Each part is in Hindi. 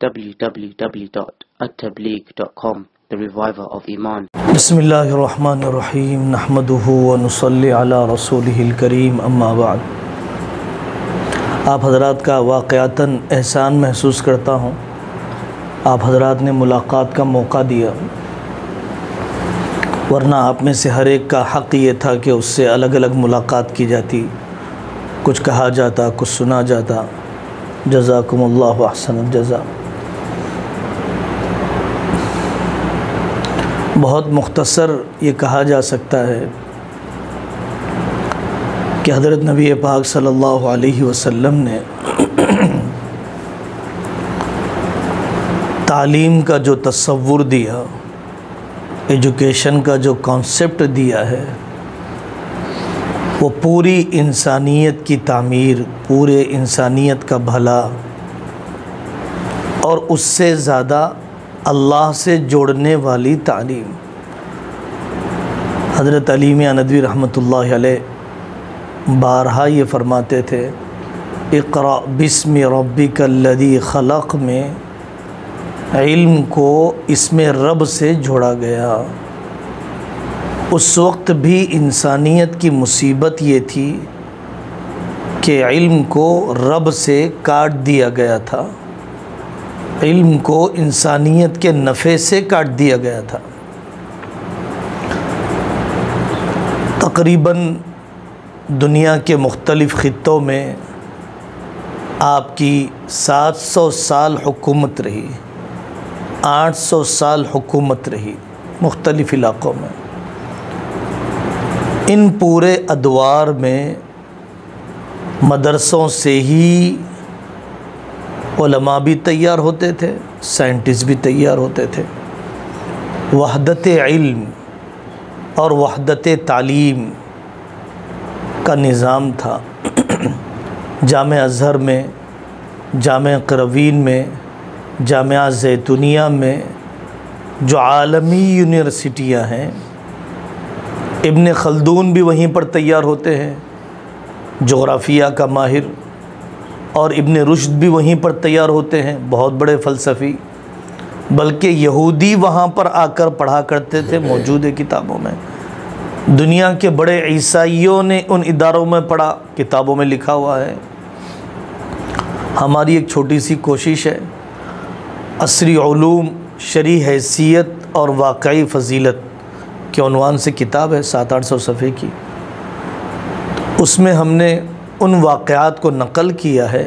www.attableek.com The Reviver of Iman. बसमीम नहमदुहु व नसल्ली अला रसूलिहिल करीम अम्मा बाद आप हजरात का वाक़ता एहसान महसूस करता हूँ। आप हजरात ने मुलाकात का मौका दिया। वरना आप में से हर एक का हक़ ये था कि उससे अलग अलग मुलाकात की जाती। कुछ कहा जाता, कुछ सुना जाता। जज़ाकुमुल्लाह अहसन जज़ा। बहुत मुख्तसर ये कहा जा सकता है कि हज़रत नबी पाक सल्लल्लाहु अलैहि वसल्लम ने तालीम का जो तसव्वुर दिया, एजुकेशन का जो कॉन्सेप्ट दिया है, वो पूरी इंसानियत की तामीर, पूरे इंसानियत का भला और उससे ज़्यादा अल्लाह से जोड़ने वाली तालीम। हज़रत अलीम नदवी अलैह बारहा ये फरमाते थे, इक़रा बिस्म रब्बिकल्लज़ी खलक़ में इल्म को इसमें रब से जोड़ा गया। उस वक्त भी इंसानियत की मुसीबत ये थी कि इल्म को रब से काट दिया गया था। इल्म को इंसानियत के नफ़े से काट दिया गया था। तकरीबन दुनिया के मुख्तलिफ़ ख़त्ों में आपकी 700 साल हुकूमत रही 800 साल हुकूमत रही मुख्तलिफ़ इलाक़ों में। इन पूरे अदवार में मदरसों से ही उलमा भी तैयार होते थे, साइंटिस्ट भी तैयार होते थे। वहदत इल्म और वहदत तालीम का निज़ाम था। जाम अज़हर में, जाम करवीन में, जाम जैतुनिया में जो आलमी यूनिवर्सिटियाँ हैं, इब्न खलदून भी वहीं पर तैयार होते हैं। जोग्राफ़िया का माहिर और इब्न रुश्द भी वहीं पर तैयार होते हैं, बहुत बड़े फ़लसफ़ी। बल्कि यहूदी वहाँ पर आकर पढ़ा करते थे मौजूद किताबों में। दुनिया के बड़े ईसाइयों ने उन इदारों में पढ़ा, किताबों में लिखा हुआ है। हमारी एक छोटी सी कोशिश है। असरी शरी हैसियत और वाकई फ़जीलत के अनवान से किताब है, सात आठ सौ सफ़े की। उसमें हमने उन वाक़ात को नकल किया है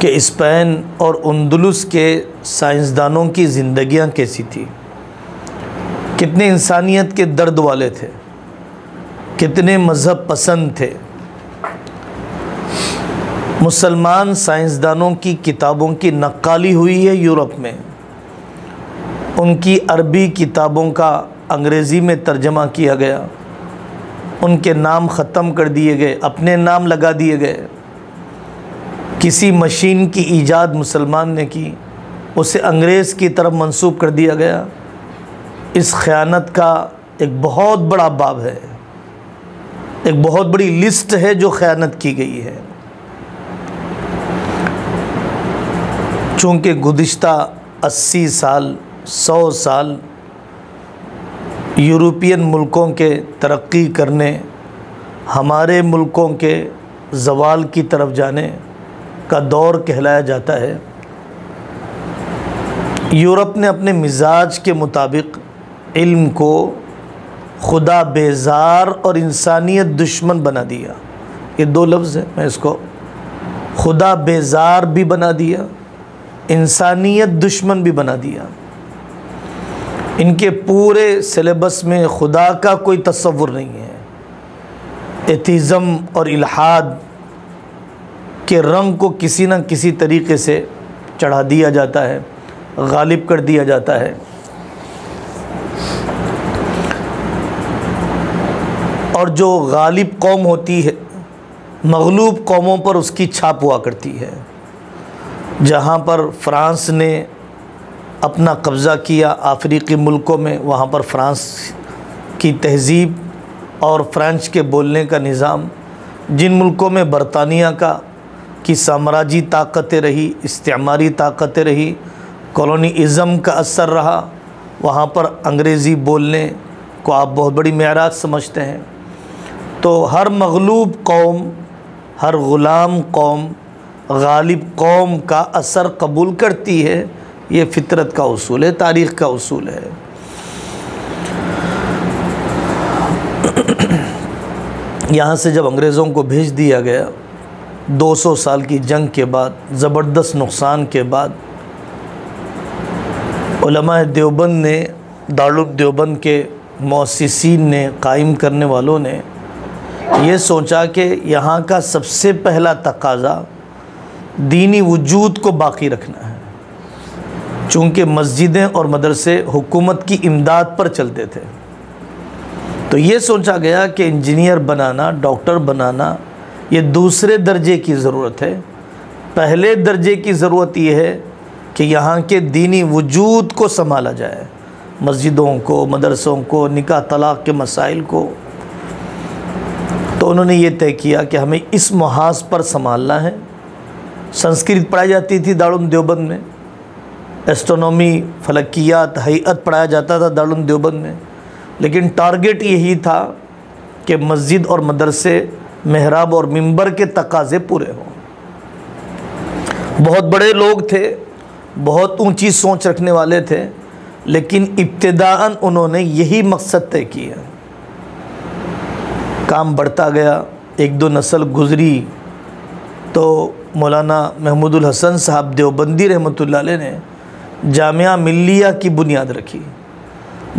कि स्पेन और उन्दलुस के साइंसदानों की ज़िंदगियाँ कैसी थी। कितने इंसानियत के दर्द वाले थे। कितने मज़हब पसंद थे। मुसलमान साइंसदानों की किताबों की नक्काली हुई है यूरोप में। उनकी अरबी किताबों का अंग्रेज़ी में तर्जमा किया गया। उनके नाम ख़त्म कर दिए गए, अपने नाम लगा दिए गए। किसी मशीन की ईजाद मुसलमान ने की, उसे अंग्रेज़ की तरफ़ मंसूब कर दिया गया। इस ख़यानत का एक बहुत बड़ा बाब है, एक बहुत बड़ी लिस्ट है जो ख़यानत की गई है। चूँकि गुज्त अस्सी साल, सौ साल यूरोपियन मुल्कों के तरक्की करने, हमारे मुल्कों के जवाल की तरफ़ जाने का दौर कहलाया जाता है। यूरोप ने अपने मिजाज के मुताबिक इल्म को खुदा बेजार और इंसानियत दुश्मन बना दिया। ये दो लफ्ज़ हैं, मैं इसको खुदा बेजार भी बना दिया, इंसानियत दुश्मन भी बना दिया। इनके पूरे सिलेबस में खुदा का कोई तस्वुर नहीं है। एतिज़म और इलाहाद के रंग को किसी न किसी तरीके से चढ़ा दिया जाता है, गालिब कर दिया जाता है। और जो गालिब कौम होती है, मगलूब कौमों पर उसकी छाप हुआ करती है, जहाँ पर फ्रांस ने अपना कब्ज़ा किया अफ्रीकी मुल्कों में, वहाँ पर फ्रांस की तहज़ीब और फ्रेंच के बोलने का निज़ाम, जिन मुल्कों में बरतानिया का की साम्राज्य ताकतें रही, इस्तेमारी ताकतें रही, कॉलोनीज़म का असर रहा, वहाँ पर अंग्रेज़ी बोलने को आप बहुत बड़ी महराज समझते हैं। तो हर मगलूब कौम, हर ग़ुलाम कौम, गालिब कौम का असर कबूल करती है ये फितरत का उसूल है, तारीख़ का उसूल है। यहाँ से जब अंग्रेज़ों को भेज दिया गया 200 साल की जंग के बाद, ज़बरदस्त नुकसान के बाद देवबंद ने, दारुल देवबंद के मौसीन ने, कायम करने वालों ने, ये सोचा कि यहाँ का सबसे पहला तकाज़ा दीनी वजूद को बाकी रखना है। चूँकि मस्जिदें और मदरसे हुकूमत की इमदाद पर चलते थे। तो ये सोचा गया कि इंजीनियर बनाना, डॉक्टर बनाना, ये दूसरे दर्जे की ज़रूरत है। पहले दर्जे की ज़रूरत ये है कि यहाँ के दीनी वजूद को संभाला जाए। मस्जिदों को, मदरसों को, निकाह तलाक़ के मसाइल को। तो उन्होंने ये तय किया कि हमें इस महाज पर संभालना है। संस्कृत पढ़ाई जाती थी दारुल देवबंद में। एस्ट्रोनॉमी, फलकियात हैत पढ़ाया जाता था दारुल देवबंद में। लेकिन टारगेट यही था कि मस्जिद और मदरसे, महराब और मिंबर के तकाजे पूरे हों। बहुत बड़े लोग थे, बहुत ऊँची सोच रखने वाले थे, लेकिन इब्तदान उन्होंने यही मकसद तय किया। काम बढ़ता गया, एक दो नस्ल गुज़री तो मौलाना महमूदुल हसन साहब देवबंदी रहमत ने जामिया मिल्लिया की बुनियाद रखी।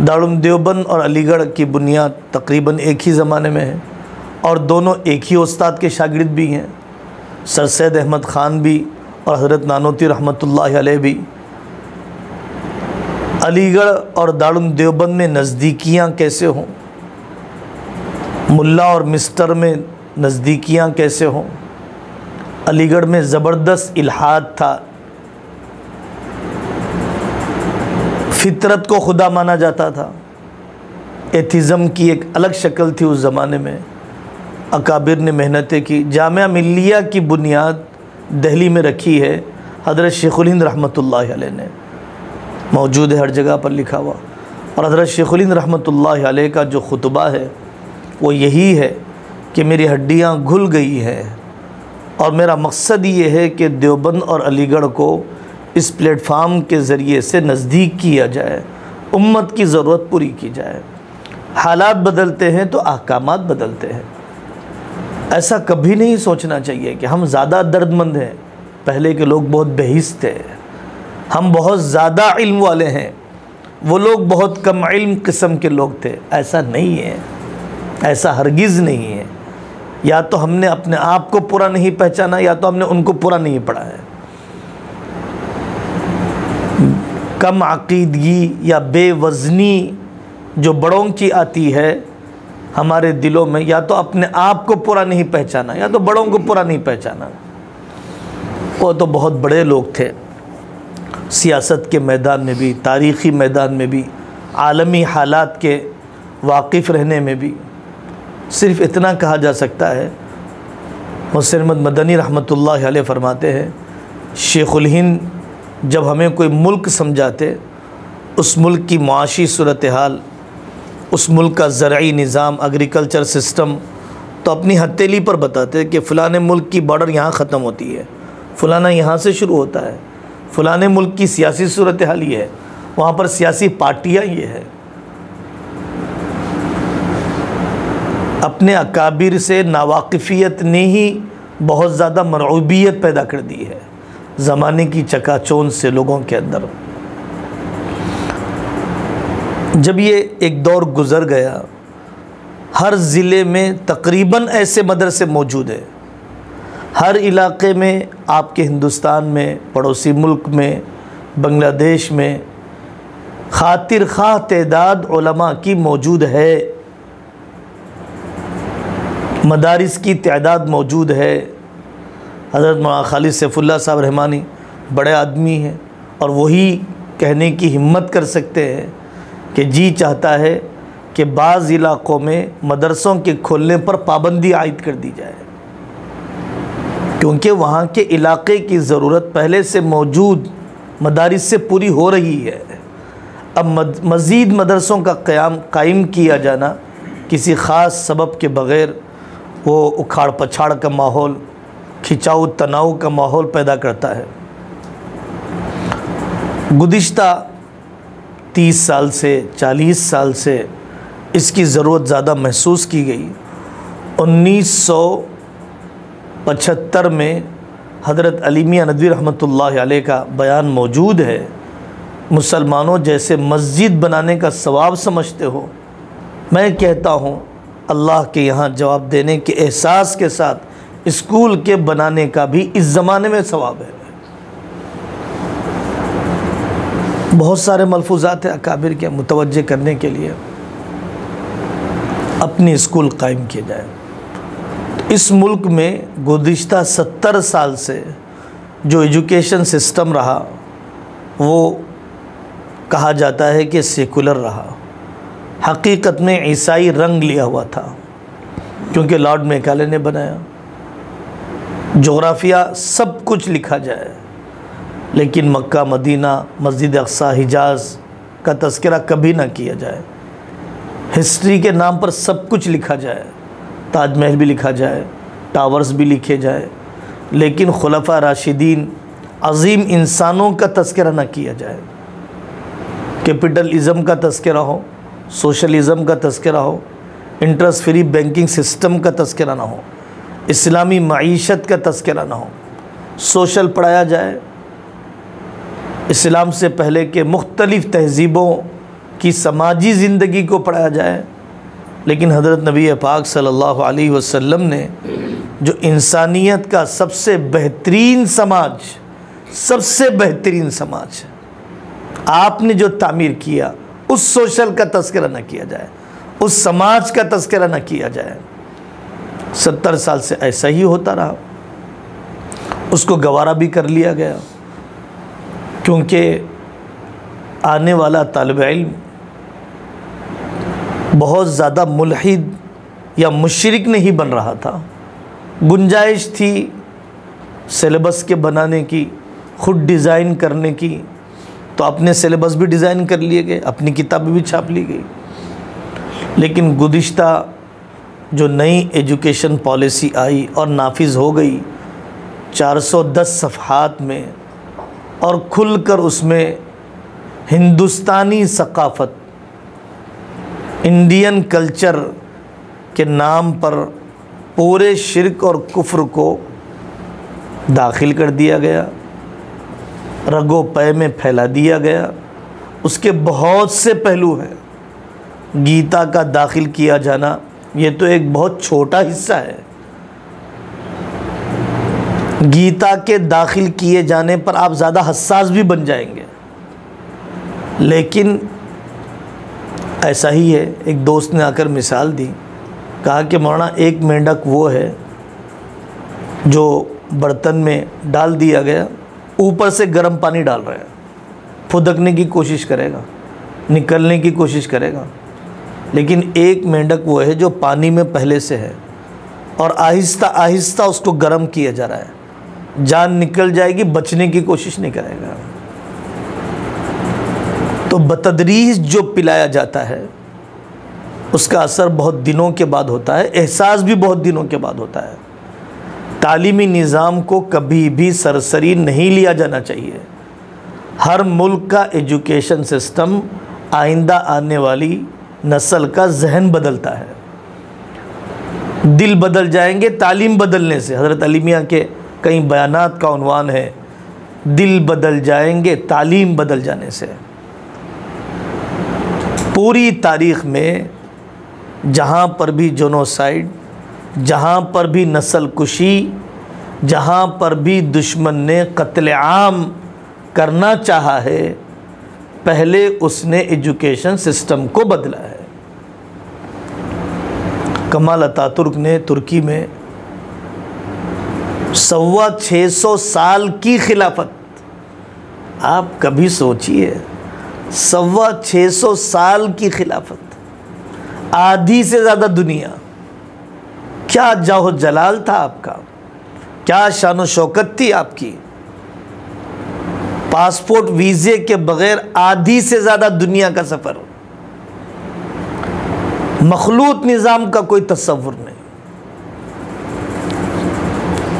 दारुल देवबंद और अलीगढ़ की बुनियाद तकरीबन एक ही ज़माने में है और दोनों एक ही उस्ताद के शागिर्द भी हैं। सर सैद अहमद ख़ान भी और हज़रत नानोती रहमत भी। अलीगढ़ और दारुल देवबंद में नज़दीकियाँ कैसे हों? मुल्ला और मिस्टर में नज़दीकियाँ कैसे हों? अलीगढ़ में ज़बरदस्त इलाहाद था। फितरत को खुदा माना जाता था। एथिज़म की एक अलग शक्ल थी उस ज़माने में। अकाबिर ने मेहनतें की। जामिया मिल्लिया की बुनियाद दहली में रखी है। हज़रत शेखुलिंद रहमत ने। मौजूद है हर जगह पर लिखा हुआ। और हज़रत शेखुलिंद रहमत का जो खुतबा है, वो यही है कि मेरी हड्डियाँ घुल गई हैं। और मेरा मकसद ये है कि देवबंद और अलीगढ़ को इस प्लेटफार्म के ज़रिए से नज़दीक किया जाए, उम्मत की ज़रूरत पूरी की जाए। हालात बदलते हैं तो अहकाम बदलते हैं। ऐसा कभी नहीं सोचना चाहिए कि हम ज़्यादा दर्दमंद हैं। पहले के लोग बहुत बेहिस थे। हम बहुत ज़्यादा इल्म वाले हैं। वो लोग बहुत कम इल्म किस्म के लोग थे। ऐसा नहीं है। ऐसा हरगिज़ नहीं है। या तो हमने अपने आप को पूरा नहीं पहचाना, या तो हमने उनको पूरा नहीं पढ़ा है। कम अकीदगी या बेवजनी जो बड़ों की आती है हमारे दिलों में, या तो अपने आप को पूरा नहीं पहचाना, या तो बड़ों को पूरा नहीं पहचाना। वो तो बहुत बड़े लोग थे। सियासत के मैदान में भी, तारीख़ी मैदान में भी, आलमी हालात के वाकिफ़ रहने में भी। सिर्फ़ इतना कहा जा सकता है हुसैन मदनी रहमतुल्लाह फरमाते हैं, शेख़ुल हिंद जब हमें कोई मुल्क समझाते, उस मुल्क की माशी सूरत हाल उस मुल्क का ज़रूरी निज़ाम एग्रीकल्चर सिस्टम तो अपनी हथेली पर बताते कि फ़लाने मुल्क की बॉर्डर यहाँ ख़त्म होती है। फ़लाना यहाँ से शुरू होता है। फ़लाने मुल्क की सियासी सूरत हाल ये है। वहाँ पर सियासी पार्टियाँ ये है। अपने अकाबिर से नावाकफ़ियत ने ही बहुत ज़्यादा मरूबियत पैदा कर दी है। ज़माने की चकाचौंध से लोगों के अंदर। जब ये एक दौर गुज़र गया, हर ज़िले में तकरीबन ऐसे मदरसे मौजूद हैं। हर इलाके में, आपके हिंदुस्तान में, पड़ोसी मुल्क में, बांग्लादेश में खातिर खा तदाद की मौजूद है। मदारस की तादाद मौजूद है। हज़रत मौलाना खालिद सैफुल्ला साहब रहमानी बड़े आदमी हैं और वही कहने की हिम्मत कर सकते हैं कि जी चाहता है कि बाज़ इलाक़ों में मदरसों के खोलने पर पाबंदी आयद कर दी जाए। क्योंकि वहाँ के इलाके की ज़रूरत पहले से मौजूद मदारिस से पूरी हो रही है। अब मज़ीद मदरसों का क़याम कायम किया जाना किसी ख़ास सबब के बग़ैर वो उखाड़ पछाड़ का माहौल खिंचाव, तनाव का माहौल पैदा करता है। गुज्त तीस साल से, चालीस साल से इसकी ज़रूरत ज़्यादा महसूस की गई। उन्नीस सौ पचहत्तर में हज़रत अलीमिया नदवी रहमत का बयान मौजूद है। मुसलमानों जैसे मस्जिद बनाने का सवाब समझते हो। मैं कहता हूँ, अल्लाह के यहाँ जवाब देने के एहसास के साथ स्कूल के बनाने का भी इस ज़माने में सवाब है। बहुत सारे मलफूजात हैं अकाबिर के मुतवजह करने के लिए। अपने स्कूल कायम किए जाए। तो इस मुल्क में गुज्त सत्तर साल से जो एजुकेशन सिस्टम रहा, वो कहा जाता है कि सेकुलर रहा। हकीकत में ईसाई रंग लिया हुआ था, क्योंकि लॉर्ड मेकाले ने बनाया। जोग्राफिया सब कुछ लिखा जाए, लेकिन मक्का, मदीना, मस्जिद अक्सा, हिजाज का तस्करा कभी ना किया जाए। हिस्ट्री के नाम पर सब कुछ लिखा जाए, ताजमहल भी लिखा जाए, टावर्स भी लिखे जाए, लेकिन खुलफा राशिदीन अजीम इंसानों का तस्करा ना किया जाए। कैपिटलिज़म का तस्करा हो, सोशलिज़म का तस्करा हो, इंटरेस्ट फ्री बैंकिंग सिस्टम का तस्करा ना हो। इस्लामी मीशत का तस्करा ना हो। सोशल पढ़ाया जाए। इस्लाम से पहले के मुख्तलिफ़ तहज़ीबों की समाजी ज़िंदगी को पढ़ाया जाए। लेकिन हज़रत नबी पाक सल्लल्लाहु अलैहि वसल्लम ने जो इंसानियत का सबसे बेहतरीन समाज, सबसे बेहतरीन समाज, आपने जो तामीर किया, उस सोशल का तस्करा न किया जाए, उस समाज का तस्करा न किया जाए। सत्तर साल से ऐसा ही होता रहा। उसको गवारा भी कर लिया गया। क्योंकि आने वाला तालब इल्म बहुत ज़्यादा मुलहिद या मुशरक नहीं बन रहा था। गुंजाइश थी सिलेबस के बनाने की, ख़ुद डिज़ाइन करने की। तो अपने सिलेबस भी डिज़ाइन कर लिए गए, अपनी किताबें भी छाप ली गई। लेकिन गुज्त जो नई एजुकेशन पॉलिसी आई और नाफिज हो गई 410 सफ़ात में और खुलकर उसमें हिंदुस्तानी सकाफ़त, इंडियन कल्चर के नाम पर पूरे शिरक और कुफ्र को दाखिल कर दिया गया, रगो पै में फैला दिया गया। उसके बहुत से पहलू हैं, गीता का दाखिल किया जाना ये तो एक बहुत छोटा हिस्सा है। गीता के दाखिल किए जाने पर आप ज़्यादा हसास भी बन जाएँगे। लेकिन ऐसा ही है, एक दोस्त ने आकर मिसाल दी, कहा कि मौलाना, एक मेंढक वो है जो बर्तन में डाल दिया गया, ऊपर से गर्म पानी डाल रहा है। फुदकने की कोशिश करेगा, निकलने की कोशिश करेगा। लेकिन एक मेंढक वो है जो पानी में पहले से है और आहिस्ता आहिस्ता उसको गर्म किया जा रहा है। जान निकल जाएगी, बचने की कोशिश नहीं करेगा। तो बतदरीज जो पिलाया जाता है, उसका असर बहुत दिनों के बाद होता है, एहसास भी बहुत दिनों के बाद होता है। तालीमी निज़ाम को कभी भी सरसरी नहीं लिया जाना चाहिए। हर मुल्क का एजुकेशन सिस्टम आइंदा आने वाली नस्ल का जहन बदलता है। दिल बदल जाएँगे, तालीम बदलने से। हज़रत अलीमिया के कई बयान का उनवान है। दिल बदल जाएँगे, तालीम बदल जाने से। पूरी तारीख़ में जहाँ पर भी जोनोसाइड जहाँ पर भी नस्ल कुशी, जहाँ पर भी दुश्मन ने कत्ल आम करना चाहा है पहले उसने एजुकेशन सिस्टम को बदला है। कमाल अतातुर्क ने तुर्की में सवा छः सौ साल की खिलाफत। आप कभी सोचिए, सवा छः सौ साल की खिलाफत, आधी से ज़्यादा दुनिया। क्या जाहो जलाल था आपका, क्या शान शौकत थी आपकी पासपोर्ट वीज़े के बगैर आधी से ज़्यादा दुनिया का सफ़र मखलूत निज़ाम का कोई तस्वुर नहीं।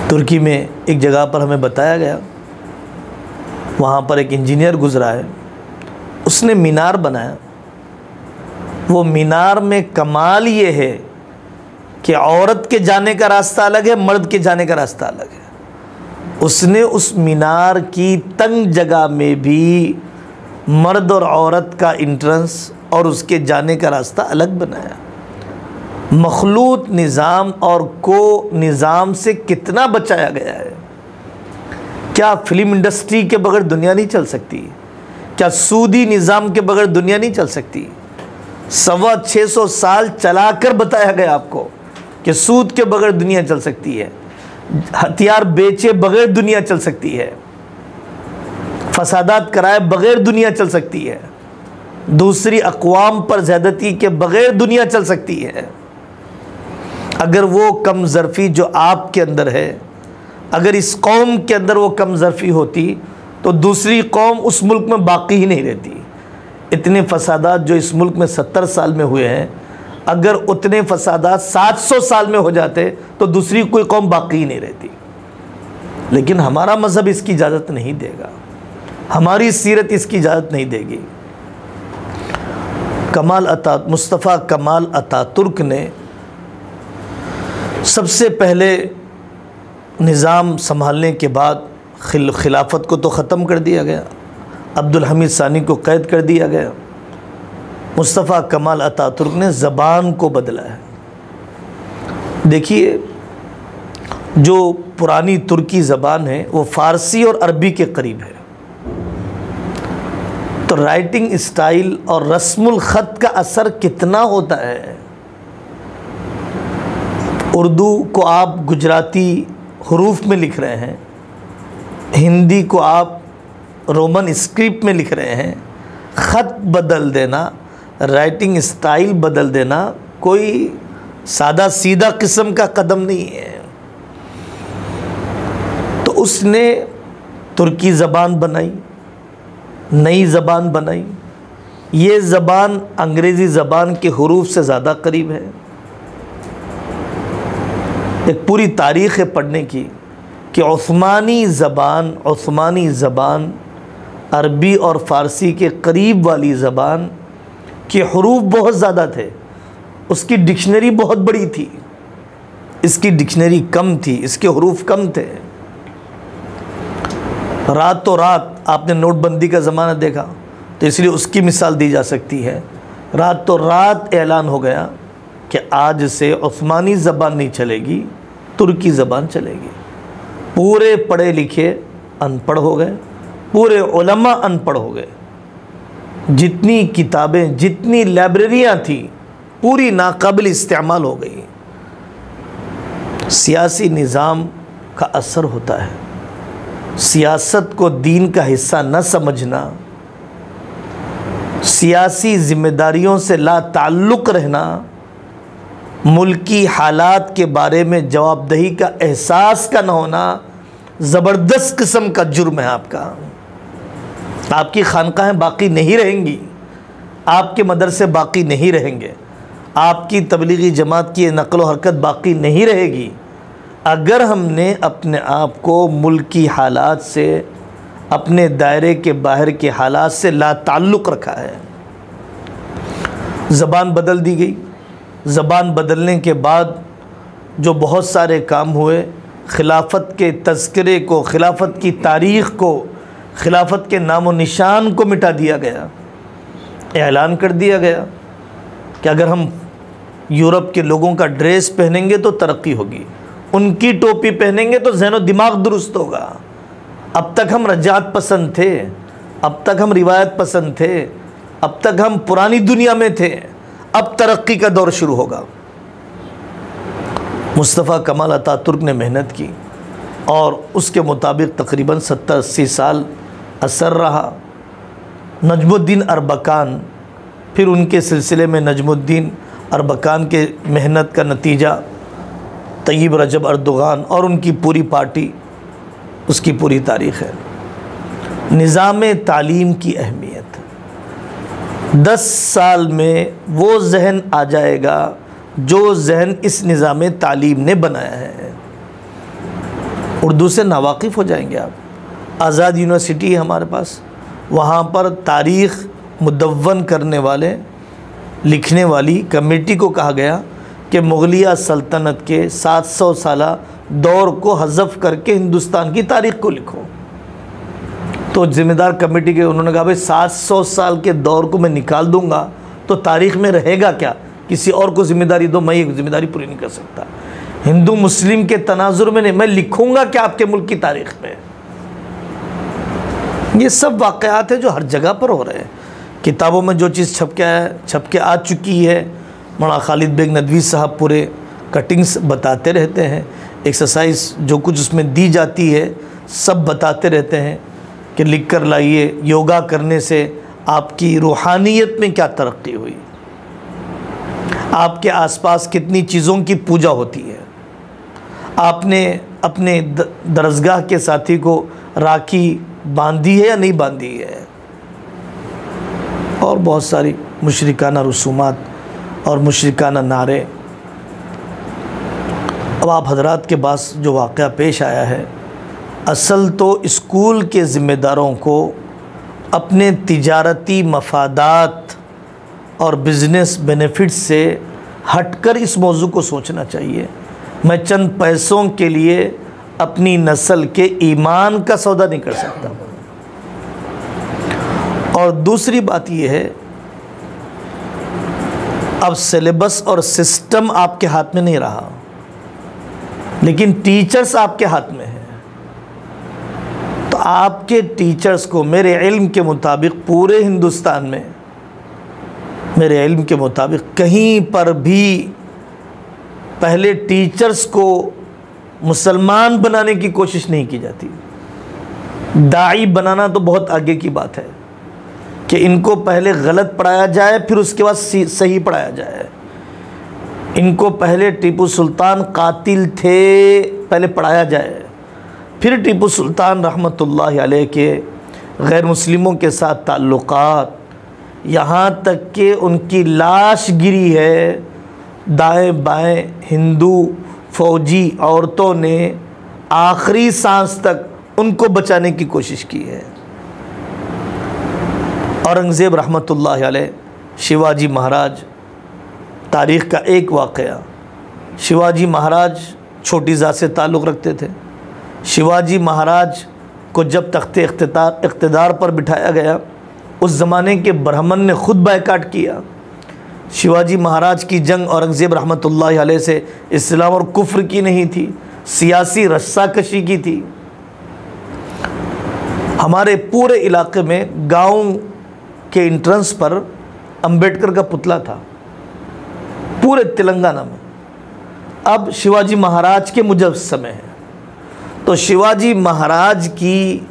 तुर्की में एक जगह पर हमें बताया गया, वहाँ पर एक इंजीनियर गुज़रा है। उसने मीनार बनाया। वो मीनार में कमाल ये है कि औरत के जाने का रास्ता अलग है, मर्द के जाने का रास्ता अलग है। उसने उस मीनार की तंग जगह में भी मर्द और औरत का इंट्रेंस और उसके जाने का रास्ता अलग बनाया। मखलूत निज़ाम और को निज़ाम से कितना बचाया गया है? क्या फ़िल्म इंडस्ट्री के बगैर दुनिया नहीं चल सकती? क्या सूदी निज़ाम के बगैर दुनिया नहीं चल सकती? सवा छः सौ साल चलाकर बताया गया आपको कि सूद के बगैर दुनिया चल सकती है। हथियार बेचे बगैर दुनिया चल सकती है। फसादात कराए बगैर दुनिया चल सकती है। दूसरी अकवाम पर ज्यादती के बगैर दुनिया चल सकती है। अगर वो कम ज़रफ़ी जो आपके अंदर है, अगर इस कौम के अंदर वो कम ज़रफ़ी होती तो दूसरी कौम उस मुल्क में बाकी ही नहीं रहती। इतने फसादात जो इस मुल्क में सत्तर साल में हुए हैं अगर उतने फसादात सात सौ साल में हो जाते तो दूसरी कोई कौम बाकी नहीं रहती। लेकिन हमारा मज़हब इसकी इजाज़त नहीं देगा। हमारी सीरत इसकी इजाज़त नहीं देगी। कमाल अता, मुस्तफ़ा कमाल अता तुर्क ने सबसे पहले निज़ाम संभालने के बाद खिल, खिलाफत को तो ख़त्म कर दिया गया। अब्दुल हमीद सानी को कैद कर दिया गया। मुस्तफ़ा कमाल अतातुर्क ने ज़बान को बदला है। देखिए, जो पुरानी तुर्की ज़बान है, वो फ़ारसी और अरबी के करीब है। तो राइटिंग स्टाइल और रस्मुल ख़त का असर कितना होता है? उर्दू को आप गुजराती हरूफ में लिख रहे हैं, हिंदी को आप रोमन स्क्रिप्ट में लिख रहे हैं। ख़त बदल देना राइटिंग स्टाइल बदल देना कोई सादा सीधा किस्म का कदम नहीं है। तो उसने तुर्की ज़बान बनाई, नई ज़बान बनाई। ये ज़बान अंग्रेज़ी ज़बान के हरूफ से ज़्यादा करीब है। एक पूरी तारीख़ है पढ़ने की कि उस्मानी ज़बान उस्मानी ज़बान अरबी और फ़ारसी के करीब वाली ज़बान के हरूफ बहुत ज़्यादा थे, उसकी डिक्शनरी बहुत बड़ी थी। इसकी डिक्शनरी कम थी, इसके हरूफ कम थे। रात तो रात आपने नोटबंदी का ज़माना देखा तो इसलिए उसकी मिसाल दी जा सकती है। रात तो रात ऐलान हो गया कि आज से उस्मानी ज़बान नहीं चलेगी, तुर्की ज़बान चलेगी। पूरे पढ़े लिखे अनपढ़ हो गए, पूरे अनपढ़ हो गए। जितनी किताबें, जितनी लाइब्रेरियाँ थी, पूरी नाकबिल इस्तेमाल हो गई। सियासी निज़ाम का असर होता है। सियासत को दीन का हिस्सा न समझना, सियासी ज़िम्मेदारियों से ला ताल्लुक़ रहना, मुल्की हालात के बारे में जवाबदही का एहसास का न होना, ज़बरदस्त किस्म का जुर्म है आपका। आपकी खानकाहें बाकी नहीं रहेंगी, आपके मदरसे बाकी नहीं रहेंगे, आपकी तबलीगी जमात की नकल हरकत बाकी नहीं रहेगी। अगर हमने अपने आप को मुल्की हालात से, अपने दायरे के बाहर के हालात से ला ताल्लुक़ रखा है, ज़बान बदल दी गई, ज़बान बदलने के बाद जो बहुत सारे काम हुए, खिलाफत के तस्करे को, खिलाफत की तारीख़ को खिलाफत के नाम व निशान को मिटा दिया गया, ऐलान कर दिया गया कि अगर हम यूरोप के लोगों का ड्रेस पहनेंगे तो तरक्की होगी, उनकी टोपी पहनेंगे तो जहन दिमाग दुरुस्त होगा। अब तक हम रजात पसंद थे, अब तक हम रिवायत पसंद थे, अब तक हम पुरानी दुनिया में थे, अब तरक्की का दौर शुरू होगा। मुस्तफ़ा कमाल अतातुर्क ने मेहनत की और उसके मुताबिक तकरीबन सत्तर अस्सी साल असर रहा नजमुद्दीन अरबकान, फिर उनके सिलसिले में नजमुद्दीन अरबकान के मेहनत का नतीजा, तय्यब रजब अर्दोगान और उनकी पूरी पार्टी, उसकी पूरी तारीख़ है। निज़ाम तालीम की अहमियत। दस साल में वो जहन आ जाएगा जो जहन इस निज़ाम तालीम ने बनाया है। उर्दू से नावाकिफ़ हो जाएँगे आप। आज़ाद यूनिवर्सिटी है हमारे पास। वहाँ पर तारीख़ मुदवन करने वाले, लिखने वाली कमेटी को कहा गया कि मुगलिया सल्तनत के 700 साल दौर को हज़फ करके हिंदुस्तान की तारीख़ को लिखो। तो ज़िम्मेदार कमेटी के उन्होंने कहा, भाई 700 साल के दौर को मैं निकाल दूँगा तो तारीख़ में रहेगा क्या? किसी और को ज़िम्मेदारी दो, मैं ये ज़िम्मेदारी पूरी नहीं कर सकता। हिंदू मुस्लिम के तनाजुर में नहीं, मैं लिखूँगा क्या आपके मुल्क की तारीख़ में? ये सब वाक़ात है जो हर जगह पर हो रहे हैं। किताबों में जो चीज़ छप के छप के आ चुकी है, मौलाना खालिद बेग नदवी साहब पूरे कटिंग्स बताते रहते हैं एक्सरसाइज जो कुछ उसमें दी जाती है, सब बताते रहते हैं कि लिख कर लाइए, योगा करने से आपकी रूहानियत में क्या तरक्की हुई। आपके आसपास कितनी चीज़ों की पूजा होती है। आपने अपने दरसगाह के साथी को राखी बांधी है या नहीं बांधी है। और बहुत सारी मुशरकाना रसूमात और मुशरकाना नारे। अब आप हजरात के पास जो वाक़ पेश आया है, असल तो स्कूल के ज़िम्मेदारों को अपने तजारती मफादात और बिज़नेस बेनिफिट से हटकर इस मौजू को सोचना चाहिए। मैं चंद पैसों के लिए अपनी नस्ल के ईमान का सौदा नहीं कर सकता। और दूसरी बात यह है, अब सिलेबस और सिस्टम आपके हाथ में नहीं रहा, लेकिन टीचर्स आपके हाथ में है। तो आपके टीचर्स को मेरे इल्म के मुताबिक पूरे हिंदुस्तान में, मेरे इल्म के मुताबिक कहीं पर भी पहले टीचर्स को मुसलमान बनाने की कोशिश नहीं की जाती। दाई बनाना तो बहुत आगे की बात है कि इनको पहले गलत पढ़ाया जाए, फिर उसके बाद सही पढ़ाया जाए। इनको पहले टीपू सुल्तान कातिल थे, पहले पढ़ाया जाए। फिर टीपू सुल्तान रहमतुल्लाह अलैह के गैर मुस्लिमों के साथ ताल्लुक़ात। यहाँ तक कि उनकी लाश गिरी है, दाएँ बाएँ हिंदू फौजी औरतों ने आखिरी सांस तक उनको बचाने की कोशिश की है। औरंगज़ेब अलैह, शिवाजी महाराज, तारीख़ का एक वाक़ शिवाजी महाराज छोटी ज़ात से ताल्लुक़ रखते थे। शिवाजी महाराज को जब तख्त इकतदार पर बिठाया गया, उस ज़माने के ब्राह्मण ने ख़ुद बायकाट किया। शिवाजी महाराज की जंग औरंगज़ेब रहमतुल्लाह अलैह से इस्लाम और कुफ्र की नहीं थी, सियासी रस्साकशी की थी। हमारे पूरे इलाके में गाँव के इंट्रेंस पर अंबेडकर का पुतला था, पूरे तेलंगाना में। अब शिवाजी महाराज के मुजब समय है। तो शिवाजी महाराज की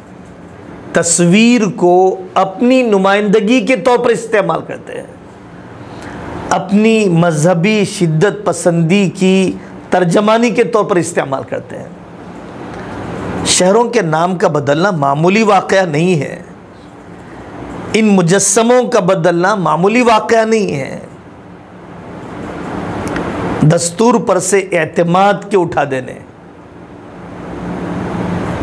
तस्वीर को अपनी नुमाइंदगी के तौर पर इस्तेमाल करते हैं। अपनी मजहबी शिद्दत पसंदी की तर्जमानी के तौर पर इस्तेमाल करते हैं। शहरों के नाम का बदलना मामूली वाक़ नहीं है। इन मुजस्मों का बदलना मामूली वाक़ नहीं है। दस्तूर पर से एतमाद के उठा देने।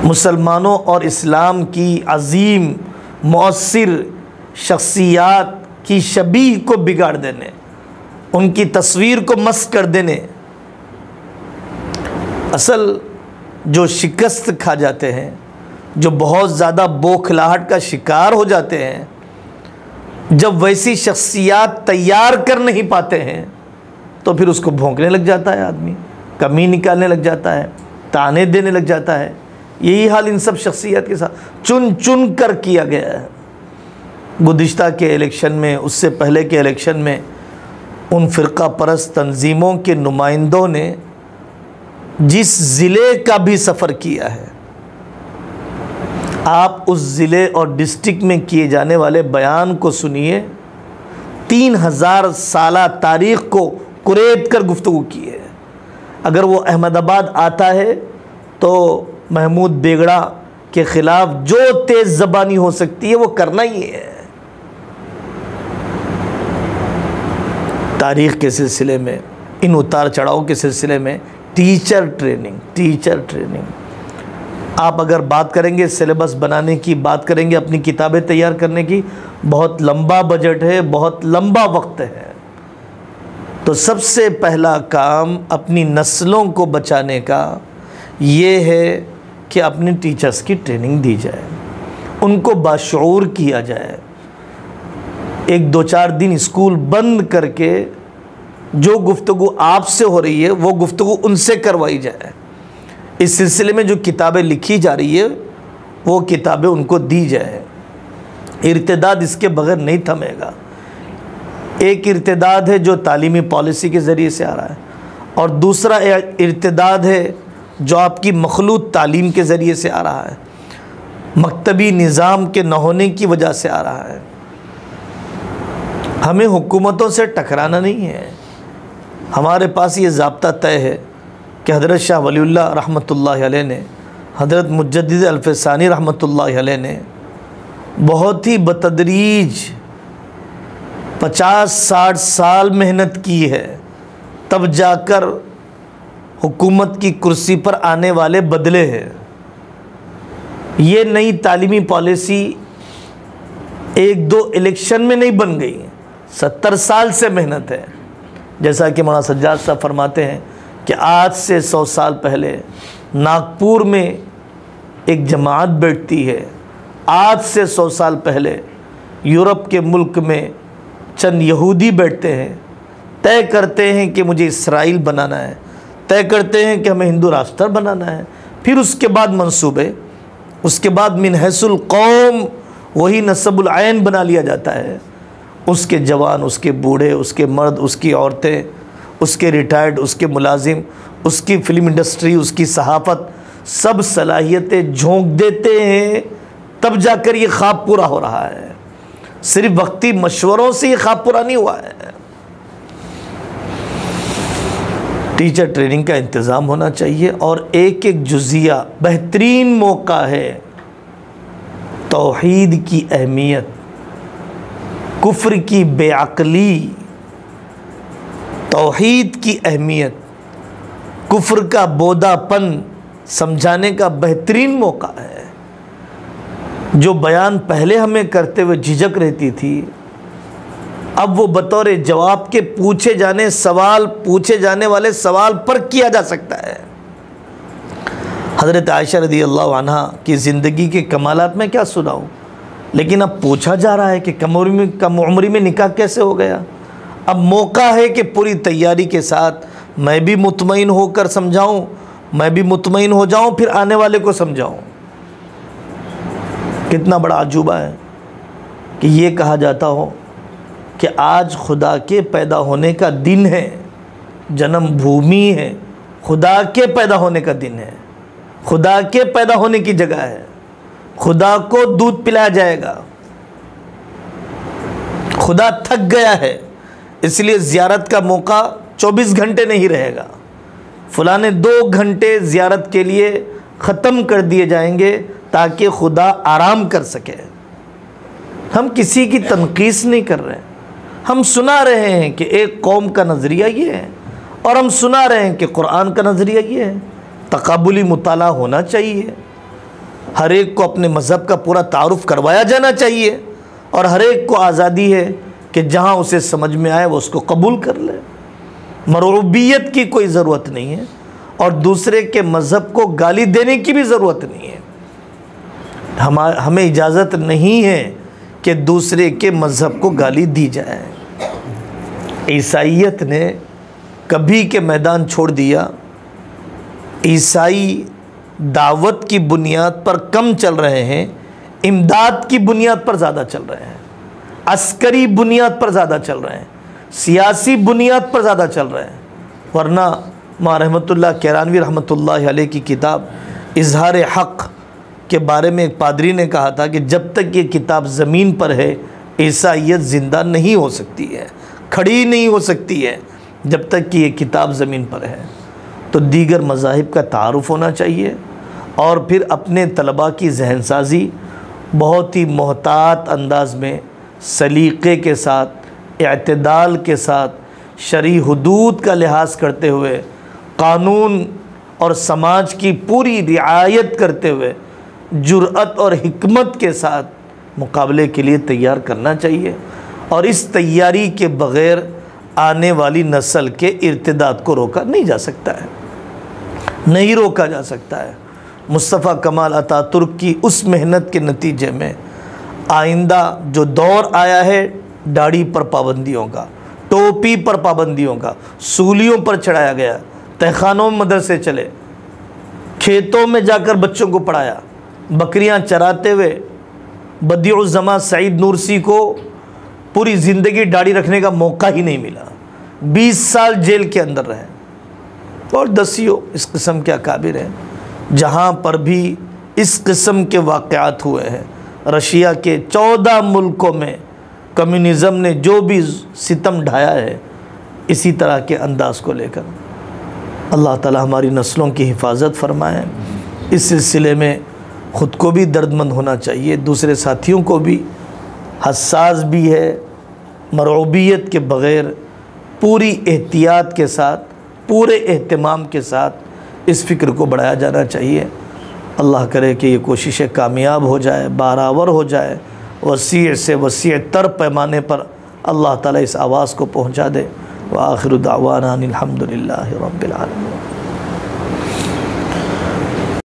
मुसलमानों और इस्लाम की अजीम मौसर शख्सियात की शबी को बिगाड़ देने। उनकी तस्वीर को मस कर देने। असल जो शिकस्त खा जाते हैं, जो बहुत ज़्यादा बोखलाहट का शिकार हो जाते हैं, जब वैसी शख्सियात तैयार कर नहीं पाते हैं तो फिर उसको भोंकने लग जाता है आदमी, कमी निकालने लग जाता है, ताने देने लग जाता है। यही हाल इन सब शख्सियत के साथ। चुन चुन कर किया गया है। गुज्त के इलेक्शन में, उससे पहले के इलेक्शन में उन फ़िरका परस्त तंजीमों के नुमाइंदों ने जिस ज़िले का भी सफ़र किया है, आप उस ज़िले और डिस्ट्रिक्ट में किए जाने वाले बयान को सुनिए। तीन हज़ार साल तारीख़ को कुरेद कर गुफ्तु की है अगर वो अहमदाबाद आता है तो महमूद बेगड़ा के ख़िलाफ़ जो तेज़ ज़बानी हो सकती है, वो करना ही है। तारीख़ के सिलसिले में, इन उतार चढ़ाव के सिलसिले में टीचर ट्रेनिंग टीचर ट्रेनिंग। आप अगर बात करेंगे सिलेबस बनाने की, बात करेंगे अपनी किताबें तैयार करने की, बहुत लंबा बजट है, बहुत लंबा वक्त है। तो सबसे पहला काम अपनी नस्लों को बचाने का ये है कि अपने टीचर्स की ट्रेनिंग दी जाए, उनको बाशूर किया जाए। एक दो चार दिन स्कूल बंद करके जो गुफ्तु आपसे हो रही है, वो गुफ्तु उनसे करवाई जाए। इस सिलसिले में जो किताबें लिखी जा रही है, वो किताबें उनको दी जाए। इर्तदाद इसके बगैर नहीं थमेगा। एक इर्तदाद है जो तालीमी पॉलिसी के ज़रिए से आ रहा है, और दूसरा इर्तदाद है जो आपकी मखलूत तालीम के ज़रिए से आ रहा है। मकतबी निज़ाम के न होने की वजह से आ रहा है। हमें हुकूमतों से टकराना नहीं है। हमारे पास ये जबता तय है कि हज़रत शाह वली रहमत ने, हज़रत मुजद अल्फ़ानी रहमत ने बहुत ही बतदरीज पचास साठ साल मेहनत की है, तब जाकर हुकूमत की कुर्सी पर आने वाले बदले हैं। ये नई तालीमी पॉलिसी एक दो इलेक्शन में नहीं बन गई, सत्तर साल से मेहनत है। जैसा कि मौलाना सज्जाद साहब फरमाते हैं कि आज से सौ साल पहले नागपुर में एक जमात बैठती है। आज से सौ साल पहले यूरोप के मुल्क में चंद यहूदी बैठते हैं। तय करते हैं कि मुझे इसराइल बनाना है। तय करते हैं कि हमें हिंदू राष्ट्र बनाना है। फिर उसके बाद मंसूबे। उसके बाद मिनहसुल कौम, वही नसबुलआन बना लिया जाता है। उसके जवान, उसके बूढ़े, उसके मर्द, उसकी औरतें, उसके रिटायर्ड उसके मुलाजिम, उसकी फ़िल्म इंडस्ट्री उसकी सहाफ़त, सब सलाहियतें झोंक देते हैं, तब जाकर ये ख्वाब पूरा हो रहा है। सिर्फ़ वक्ती मशवरों से ये ख्वाब पूरा नहीं हुआ है। टीचर ट्रेनिंग का इंतज़ाम होना चाहिए और एक एक जुजिया बेहतरीन मौका है। तोहीद की अहमियत। कुफ्र की बेअली तोहीद की अहमियत, कुफ्र का बोदापन समझाने का बेहतरीन मौका है। जो बयान पहले हमें करते हुए झिझक रहती थी, अब वो बतौर जवाब के पूछे जाने, सवाल पूछे जाने वाले सवाल पर किया जा सकता है। हज़रत आयशा रदी अल्लाह की ज़िंदगी के कमालत में क्या सुनाऊँ? लेकिन अब पूछा जा रहा है कि कम उम्र में, कम उम्र में निकाह कैसे हो गया? अब मौका है कि पूरी तैयारी के साथ मैं भी मुतमिन होकर समझाऊं, मैं भी मुतमिन हो जाऊँ, फिर आने वाले को समझाऊं। कितना बड़ा अजूबा है कि ये कहा जाता हो कि आज खुदा के पैदा होने का दिन है, जन्मभूमि है, खुदा के पैदा होने का दिन है, खुदा के पैदा होने की जगह है। खुदा को दूध पिलाया जाएगा। खुदा थक गया है, इसलिए ज़ियारत का मौका 24 घंटे नहीं रहेगा। फलाने दो घंटे ज़ियारत के लिए ख़त्म कर दिए जाएँगे ताकि खुदा आराम कर सके। हम किसी की तनकीस नहीं कर रहे हम सुना रहे हैं कि एक कौम का नज़रिया ये है और हम सुना रहे हैं कि कुरान का नज़रिया ये है। तकबुली मुताला होना चाहिए। हर एक को अपने मज़हब का पूरा तारुफ करवाया जाना चाहिए और हर एक को आज़ादी है कि जहाँ उसे समझ में आए, वो उसको कबूल कर ले। मरूबियत की कोई ज़रूरत नहीं है और दूसरे के मज़हब को गाली देने की भी ज़रूरत नहीं है। हम, हमें इजाज़त नहीं है कि दूसरे के मज़हब को गाली दी जाए। ईसाइत ने कभी के मैदान छोड़ दिया। ईसाई दावत की बुनियाद पर कम चल रहे हैं, इमदाद की बुनियाद पर ज़्यादा चल रहे हैं, अस्करी बुनियाद पर ज़्यादा चल रहे हैं, सियासी बुनियाद पर ज़्यादा चल रहे हैं। वरना माँ रहमतुल्लाह कैरानवी रहमतुल्लाह अलैह की किताब इजहार हक़ के बारे में एक पादरी ने कहा था कि जब तक ये किताब ज़मीन पर है ईसाइत ज़िंदा नहीं हो सकती है, खड़ी नहीं हो सकती है, जब तक कि ये किताब ज़मीन पर है। तो दीगर मज़ाहिब का तारफ़ होना चाहिए और फिर अपने तलबा की जहन साजी बहुत ही मोहतात अंदाज में सलीक़े के साथ अतदाल के साथ, शरी हदूद का लिहाज करते हुए, कानून और समाज की पूरी रियायत करते हुए, जुरअत और हिकमत के साथ मुकाबले के लिए तैयार करना चाहिए। और इस तैयारी के बग़ैर आने वाली नस्ल के इर्तदाद को रोका नहीं जा सकता है। नहीं रोका जा सकता है। मुस्तफ़ा कमाल अता तुर्क की उस मेहनत के नतीजे में आइंदा जो दौर आया है दाढ़ी पर पाबंदियों का, टोपी पर पाबंदियों का, सूलियों पर चढ़ाया गया, तहखानों में मदरसे चले, खेतों में जाकर बच्चों को पढ़ाया, बकरियाँ चराते हुए बदियुज़मा सईद नूरसी को पूरी ज़िंदगी दाढ़ी रखने का मौका ही नहीं मिला। बीस साल जेल के अंदर रहे। और दसियों इस किस्म के अकाबिर हैं, जहाँ पर भी इस किस्म के वाक़ात हुए हैं। रशिया के चौदह मुल्कों में कम्युनिज़म ने जो भी सितम ढाया है, इसी तरह के अंदाज को लेकर। अल्लाह ताला हमारी नस्लों की हिफाजत फरमाए। इस सिलसिले में ख़ुद को भी दर्दमंद होना चाहिए, दूसरे साथियों को भी। हसास भी है, मरूबियत के बग़ैर पूरी एहतियात के साथ पूरे अहतमाम के साथ इस फ़िक्र को बढ़ाया जाना चाहिए। अल्लाह करे कि ये कोशिशें कामयाब हो जाए, बारावर हो जाए वसी से वसी तर पैमाने पर अल्लाह ताला इस आवाज़ को पहुँचा दे। व आखिर दावाना अलहमदिल्ला रबालम